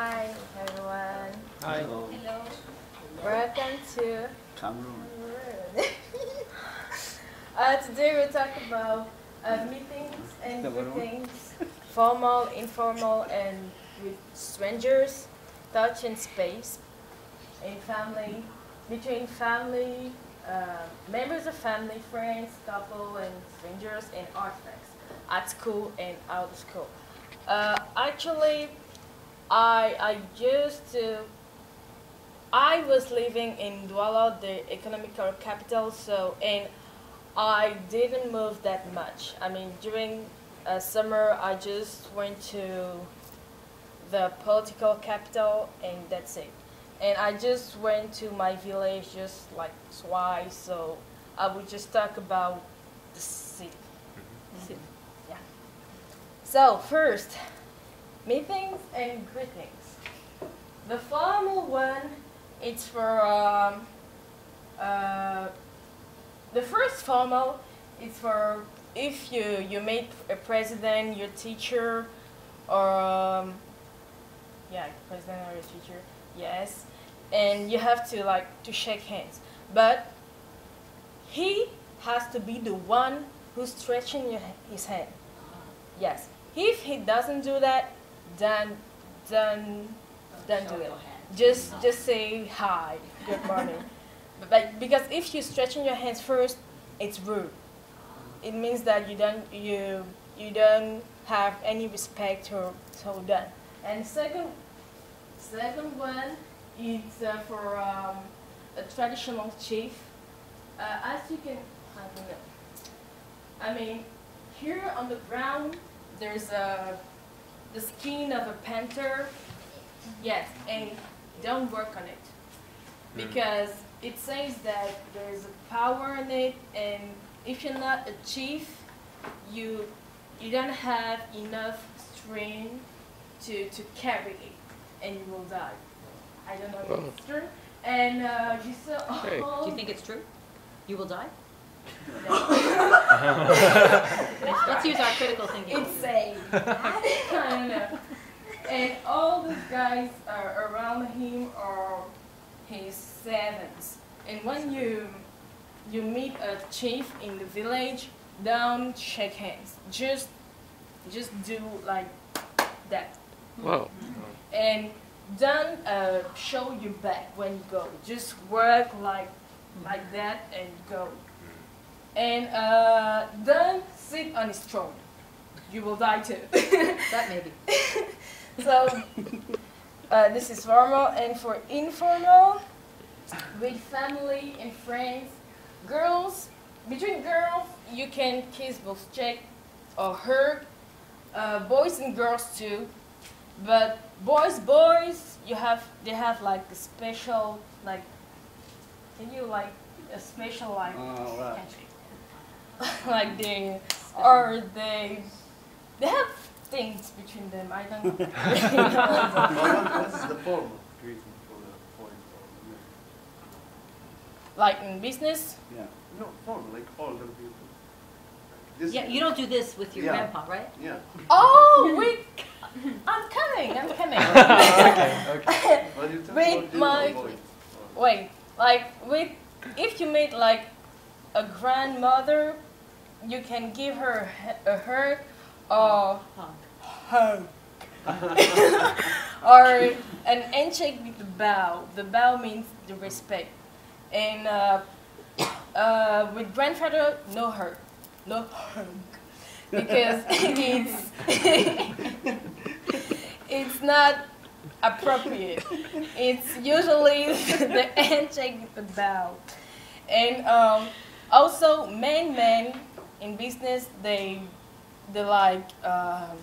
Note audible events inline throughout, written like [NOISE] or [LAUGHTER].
Hi everyone. Hi. Hello. Hello. Welcome to Cameroon. [LAUGHS] uh, today we'll talk about uh, meetings and Number one. greetings, formal, informal, and with strangers, touch and space, in family, between family, uh, members of family, friends, couple, and strangers, and artifacts at school and out of school. Uh, actually, I I used to. I was living in Douala, the economical capital, so and I didn't move that much. I mean, during uh, summer, I just went to the political capital, and that's it. And I just went to my village just like twice, so I would just talk about the city. City, yeah. So first, meetings and greetings. The formal one, it's for um, uh, the first formal is for if you you meet a president, your teacher, or um, yeah, president or your teacher, yes, and you have to like to shake hands, but he has to be the one who's stretching your, his hand. Yes. If he doesn't do that, then then don't do it. Just just say hi, good morning. [LAUGHS] but because if you're stretching your hands first, it's rude. It means that you don't you you don't have any respect or so done. And second second one is uh, for um, a traditional chief. Uh, as you can, I don't. I mean, here on the ground, there's a the skin of a panther. Yes, and don't work on it because it says that there's a power in it, and if you're not a chief, you you don't have enough strength to to carry it, and you will die. I don't know if it's true. And uh, you saw Hey. Do you think it's true? You will die? No. Let's use our critical thinking. Insane. safe. I know. And all the guys are around him are his servants. And when you you meet a chief in the village, don't shake hands. Just just do like that. Wow. And don't uh, show your back when you go. Just work like like that and go. And uh, don't sit on his throne. You will die too. [LAUGHS] That maybe. so uh, this is formal and for informal with family and friends girls between girls you can kiss both cheek or hug uh, boys and girls too but boys boys you have they have like a special like can you like a special like Oh, right. Handshake [LAUGHS] like they or they they have things between them. I don't really know. [LAUGHS] This is the formal greeting for the point or like in business. Yeah. No, formal, like older people. This, Yeah, you don't do this with your Yeah. grandpa, right? Yeah. Oh [LAUGHS] wait, I'm coming. I'm coming. okay, okay. But you tell Wait, what my- Wait, like with if you meet like a grandmother, you can give her a hug or Hug. [LAUGHS] or an handshake with the bow. The bow means the respect. And uh, uh, with grandfather, no hug, no hug, because [LAUGHS] it's [LAUGHS] it's not appropriate. It's usually the handshake with the bow. And um, also, men men in business they they like um,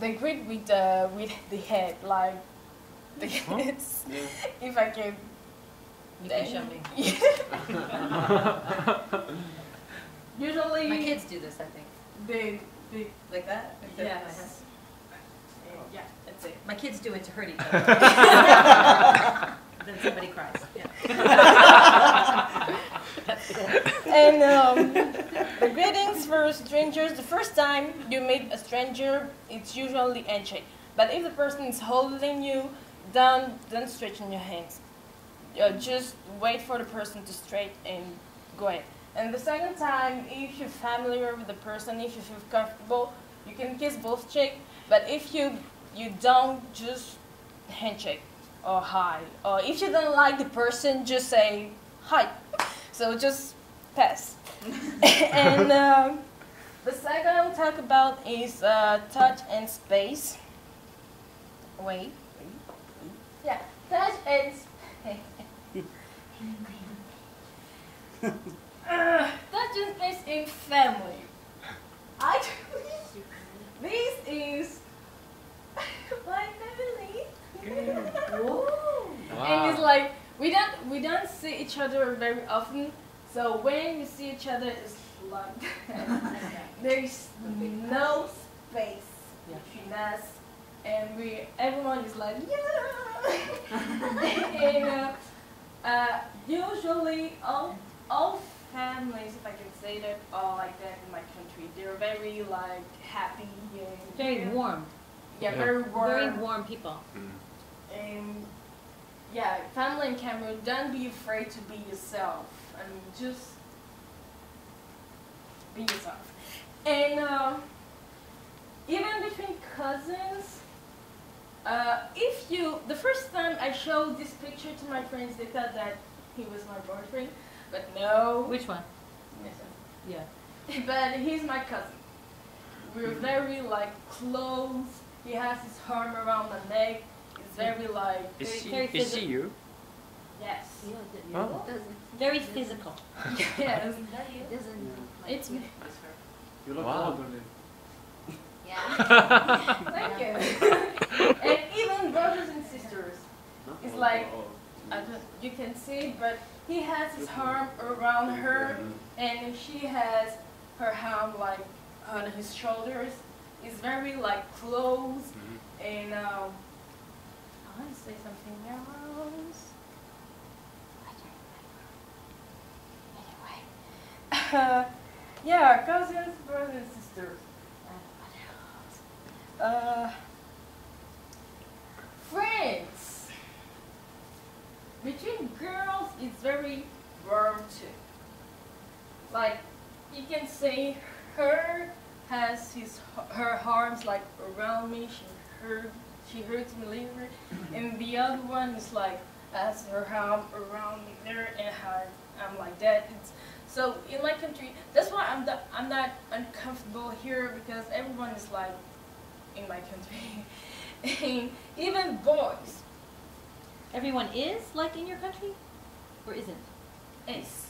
they greet with uh, with the head like the heads. Yeah. If I can. You can show me. [LAUGHS] Usually, My kids do this, I think. they they Like that? Like that? yes. Yeah, that's it. My kids do it to hurt each [LAUGHS] other. [LAUGHS] Then somebody cries, yeah. [LAUGHS] And um, the greetings for strangers. The first time you meet a stranger, it's usually handshake. But if the person is holding you, don't don't straighten your hands. Uh, just wait for the person to straight and go ahead. And the second time, if you're familiar with the person, if you feel comfortable, you can kiss both cheek. But if you you don't, just handshake or hi. Or if you don't like the person, just say hi. So just pass. [LAUGHS] and um, the second I will talk about is uh, touch and space. Wait. Yeah, touch and space. [LAUGHS] uh, touch and space in family. Actually, this is my family. And it's like we don't we don't see each other very often. So when we see each other, it's like [LAUGHS] there is no space between us, and we everyone is like yeah. [LAUGHS] and uh, uh, usually all all families, if I can say that, are like that in my country. They're very like happy and Very warm, Yeah, Yeah. very warm. very warm people. And yeah, family in Cameroon, don't be afraid to be yourself. I mean, just be yourself. And uh, even between cousins, uh, if you, the first time I showed this picture to my friends, they thought that he was my boyfriend, but no. Which one? Yeah. [LAUGHS] but he's my cousin. We're very like close. He has his arm around my neck. It's very like Is Very- she, very is she you? yes, Oh. Very physical. [LAUGHS] yes. Doesn't It's me. You look Wow. older than [LAUGHS] yeah. [LAUGHS] Thank you. and even brothers and sisters. It's like I don't, you can see, but he has his arm around her, and she has her arm like on his shoulders. It's very like close, and um, I say something else. Uh, [LAUGHS] yeah, cousins, brothers and sisters. Uh, what else? Uh, friends. Between girls, it's very warm too. Like, you can say her has his her arms like around me. She hurt, she hurts me later, and the other one is like has her arm around me there, and how I'm like that. It's, so in my country, that's why I'm the, I'm not uncomfortable here because everyone is like in my country, [LAUGHS] and even boys. Everyone is like in your country, or isn't? Is.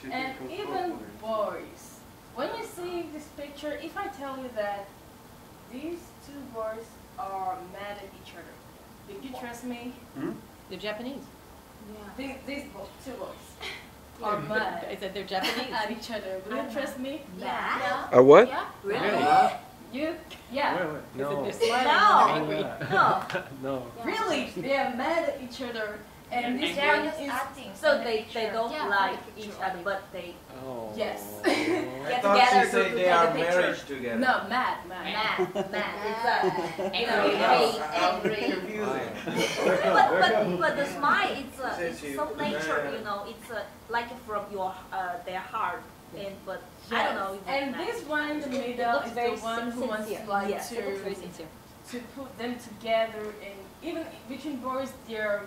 She And even boys, when you see this picture, if I tell you that these two boys are mad at each other, did you trust me? Hmm? They're Japanese. Yeah. These, these bo- two boys [LAUGHS] are mad I said they're Japanese. at each other. Will you trust me? Yeah. A what? Yeah. Really? You? Yeah. Wait, wait. No. They're No. angry. No. [LAUGHS] No. Really? They are mad at each other, and this They're one is acting. So they, they don't Yeah, like for each other, but they Oh. Yes. [LAUGHS] [LAUGHS] I get thought together she to, said to they take are a picture. married together. no mad, mad. Mad, mad. [LAUGHS] It's a, you know, Angry, angry. confusing. But, but, but the smile, it's, uh, Says it's so nature, you know, it's uh, like from your, uh, their heart. And, but I don't know. And mad. this one in the It middle looks is very the one who wants sincere. like Yes, to very sincere. to put them together and even between boys they're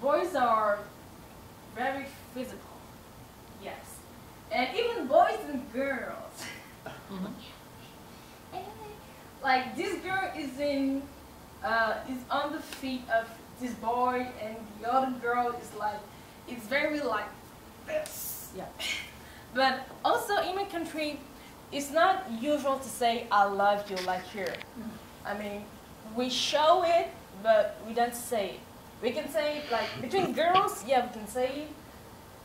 boys are very physical. Yes. And even boys and girls. [LAUGHS] Mhm. like this girl is in uh, is on the feet of this boy and the other girl is like it's very like this. Yeah. [LAUGHS] but also in my country it's not usual to say i love you like here. I mean we show it but we don't say it we can say like between girls yeah we can say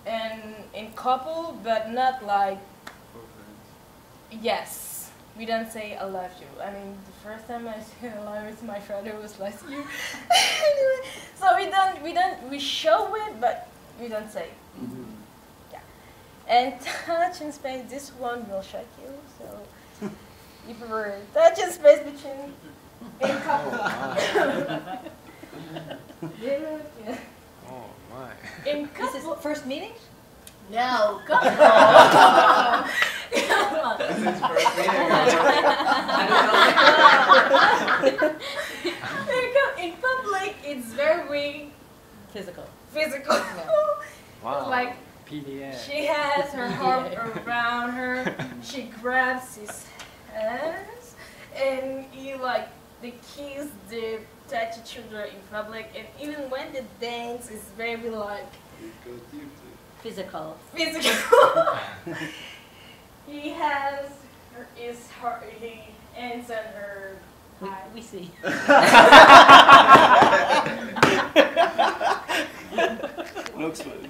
and in couple but not like Yes, we don't say I love you. I mean, the first time I said I love you to my father was last [LAUGHS] year. anyway, so we don't, we don't, we show it, but we don't say. it. Yeah. And [LAUGHS] touch and space, this one will shock you. So [LAUGHS] if you were touching space between in couple. Oh, Yeah, [LAUGHS] yeah. Oh my. In [LAUGHS] This is first meeting? No, couple. [LAUGHS] Come on. This is first meeting. In cou- In public, it's very Physical. physical. Wow. Like PDA. she has her arm around her. She grabs his hands, and he like the kiss, the touch each other in public, and even when they dance, it's very like Physical. physical. [LAUGHS] he has her, his heart, he hands on her. We, we see. [LAUGHS] [LAUGHS] Looks good.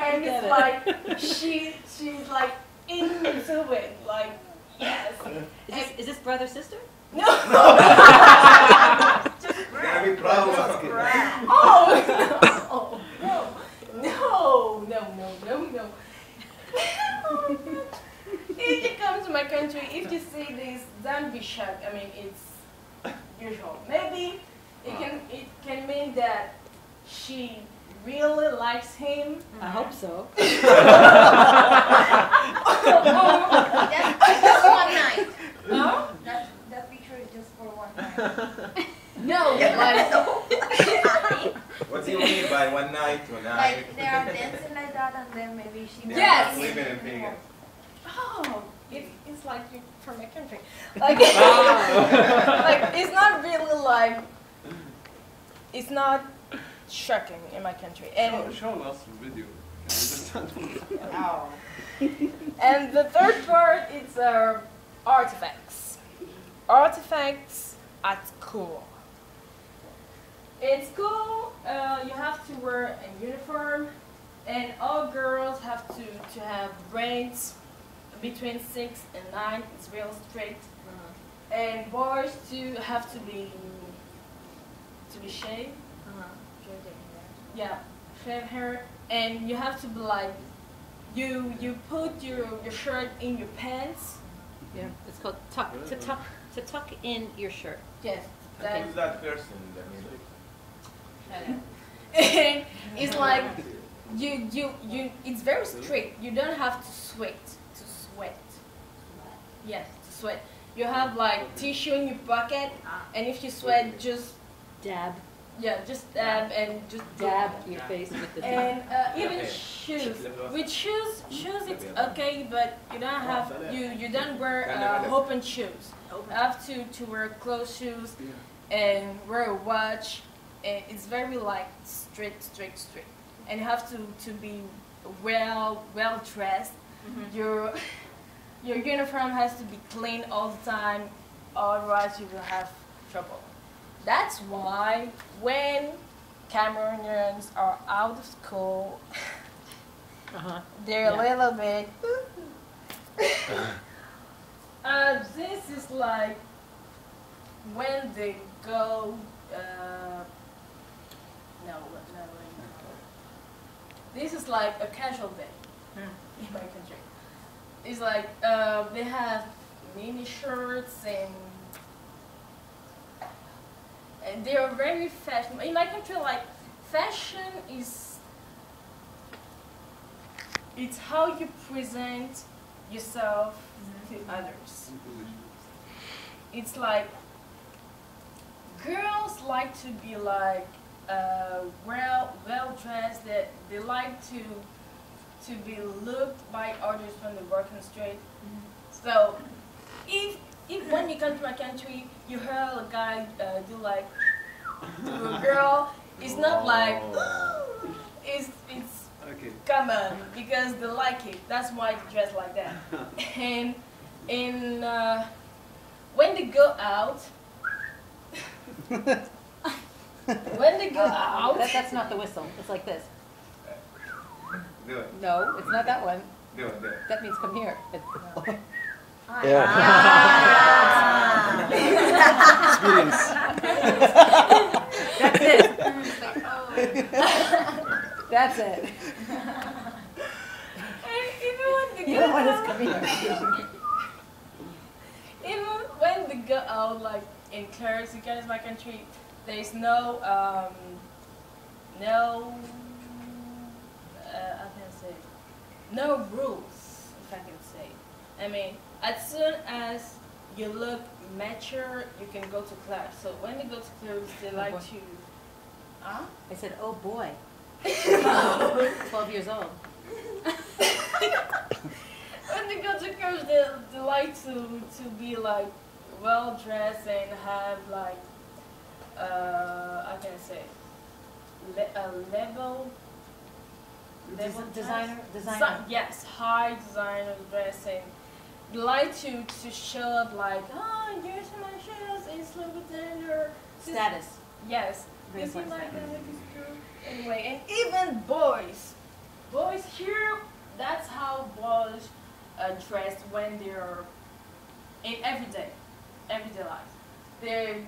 and it's like she she's like into it, like yes. Is this, is this brother sister? No. Gotta be proud of us. Oh no, no, no, no, no, no, no. if you come to my country, if you see this, don't be shocked. I mean, it's usual. Maybe it can it can mean that she really likes him. I hope so. or, That's just one night. no, That, that picture is just for one night. no, like What do you mean by one night, two night? Like they are dancing like that and then maybe she Yeah, Yes. Living in Vegas. oh, it, it's like you from my country. [LAUGHS] Like, oh. [LAUGHS] like it's not really like it's not shocking in my country. Show, show us the video. And the third part is uh, artifacts. Artifacts at school. In school, uh, you have to wear a uniform, and all girls have to, to have braids between six and nine. It's real straight. And boys too have to be to be shaved. Yeah, shave hair, and you have to be like, you you put your your shirt in your pants. Yeah. It's called tuck, to tuck, to tuck in your shirt. Yes, that. Who's that person that music? and [LAUGHS] it's like you you you. It's very strict. You don't have to sweat to sweat. Yes, to sweat. You have like tissue in your pocket, ah. and if you sweat, just Dab, yeah, just dab and just dab your face with the And uh, even Okay. shoes. With shoes, shoes it's okay, but you don't have you you don't wear uh, open shoes. You have to to wear closed shoes and wear a watch. And it's very like strict, strict, strict. And you have to to be well well dressed. Your your uniform has to be clean all the time, otherwise you will have trouble. That's why when Cameroonians are out of school, [LAUGHS] Uh-huh. they're Yeah. a little bit. [LAUGHS] uh, this is like when they go. Uh, no, no, no. This is like a casual day in my country. It's like uh, they have mini shirts and and they are very fashion. In my country, like fashion is it's how you present yourself to others. It's like girls like to be like uh, well well dressed. That they like to to be looked by others when they work on the street. So if if when you come to my country, you hear a guy uh, do like to a girl, it's not like it's it's Okay. common because they like it. That's why they dress like that. [LAUGHS] and in uh, when they go out, [LAUGHS] when they go out, That, that's not the whistle. It's like this. Do it, No, it's not that one. do it, do it. That means come here. It's, Yeah. Experience. that's it. oh. That's it. even when they [LAUGHS] [LAUGHS] You go don't want us out, come here. go out like in cars, because my country, there's no um, no uh, how can I say no rules, if I can say. I mean, as soon as you look mature, you can go to class. So when they go to class, they Oh, like boy. to. Huh? I said, oh boy, no. [LAUGHS] twelve years old. [LAUGHS] when they go to church, they, they like to to be like well dressed and have like uh how can I say le- a level level Des- Designer, designer. Si- yes, high designer dressing. Like to to show up like oh here's my shoes, it's Louis Vuitton this- Status. Yes. Very Is like that? Like? Anyway, and even boys, boys here, that's how boys uh, dress when they're in everyday, everyday life. They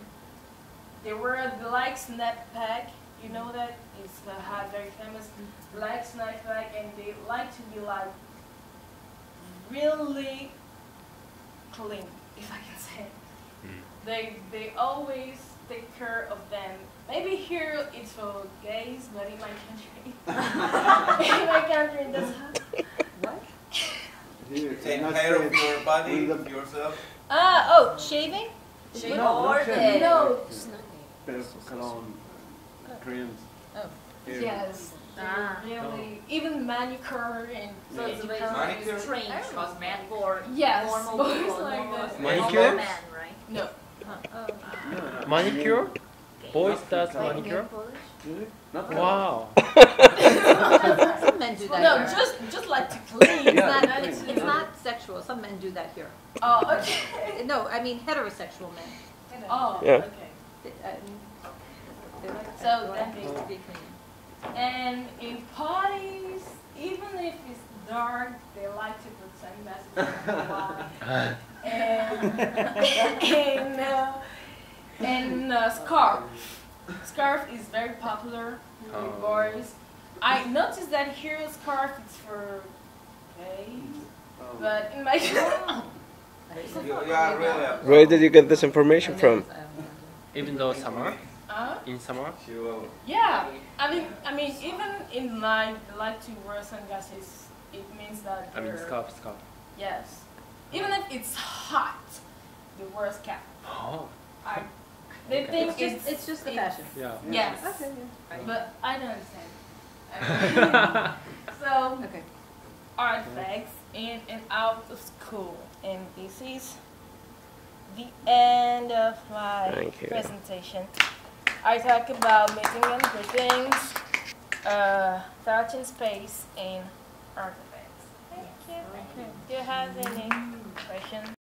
they wear the like snapback. You know that it's uh, had very famous like snapback, and they like to be like really clean, if I can say. They they always take care of them. Maybe here it's for gays, but in my country, [LAUGHS] in my country, that's how. What? Here, Take care of your body, With the- yourself. Ah, oh, shaving? Shaving No, or not shaving. No. Pero cologne, Koreans. Oh. Here. Yes. Ah. Really, even manicure and So it's a very Manicure? strange cause meant for Yes, normal [LAUGHS] boys people, like normal, this. normal Manicure? men, right? no. Oh. No, no. Manicure? Boys Not does like manicure? Really? Not Wow. [LAUGHS] Some men do that No, here. just just like to clean. It's not, not it's, it's not sexual, some men do that here. Oh, okay. [LAUGHS] No, I mean heterosexual men. Oh, Yeah. okay. They, they like So that, they that like means- to be clean. And in parties, even if it's dark, they like to put sunglasses on. and [LAUGHS] and uh, and uh, scarf. Scarf is very popular with Oh. boys. I noticed that here scarf is for gays, Oh. but in my [LAUGHS] You, you are really Where did you get this information from? Even though summer? Uh, In summer? Yeah. I mean, I mean, even in night, they like to wear sunglasses. It means that I mean they're- scarf, scarf. Yes. Even if it's hot, the worst cap. Oh. I, [LAUGHS] they Okay. think It's just, it's just the fashion. Yeah. Yes. Okay, yeah. But I don't understand. [LAUGHS] [LAUGHS] so, Okay. artifacts in and out of school. And this is the end of my Thank you. presentation. I talk about making and greetings, uh, thought in space, and artifacts. Thank you. Do you have any mm. questions?